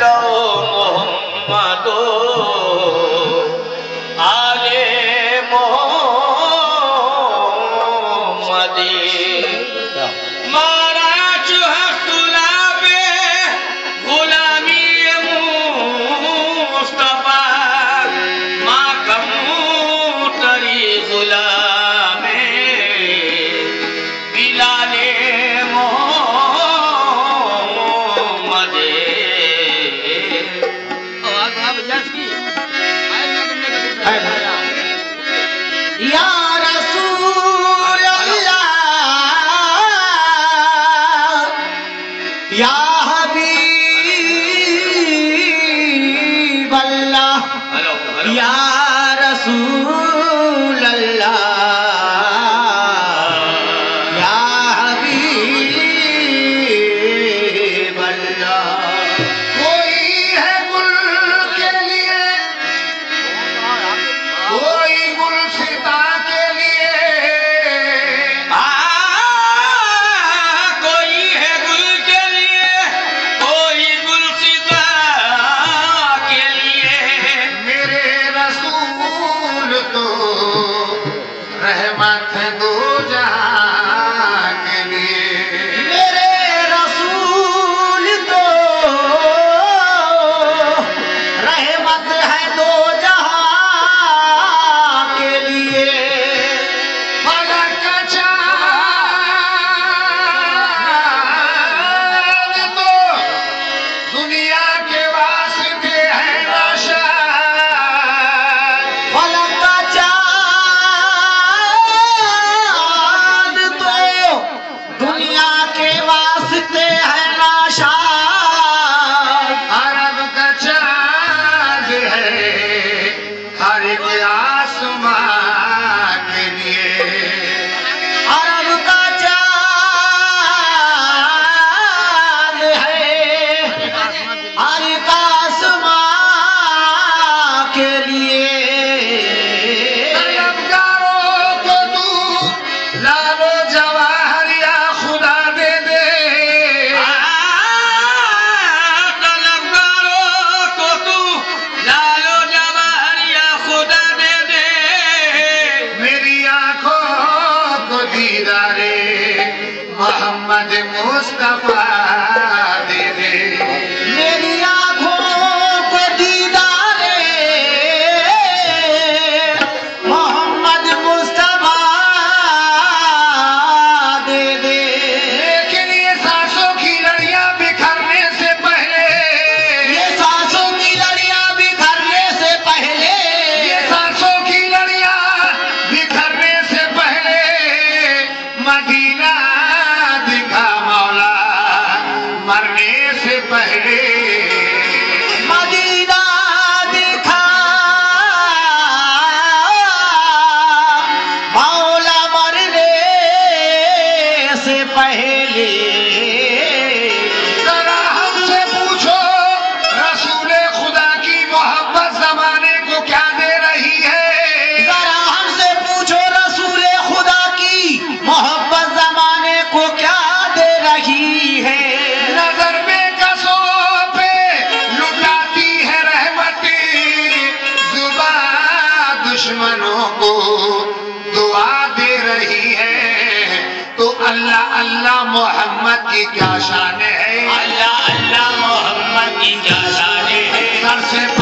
দাও মোহাম্মদ मोहम्मद की क्या शान है? अल्लाह अल्लाह मोहम्मद की क्या शान है? सर